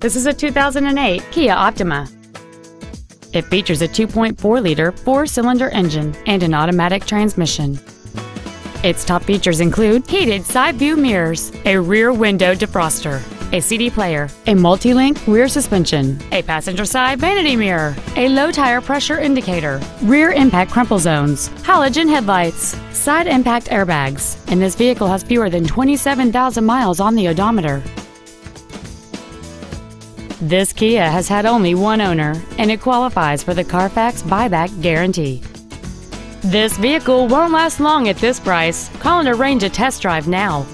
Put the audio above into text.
This is a 2008 Kia Optima. It features a 2.4-liter four-cylinder engine and an automatic transmission. Its top features include heated side view mirrors, a rear window defroster, a CD player, a multi-link rear suspension, a passenger side vanity mirror, a low tire pressure indicator, rear impact crumple zones, halogen headlights, side impact airbags, and this vehicle has fewer than 27,000 miles on the odometer. This Kia has had only one owner, and it qualifies for the Carfax buyback guarantee. This vehicle won't last long at this price. Call and arrange a test drive now.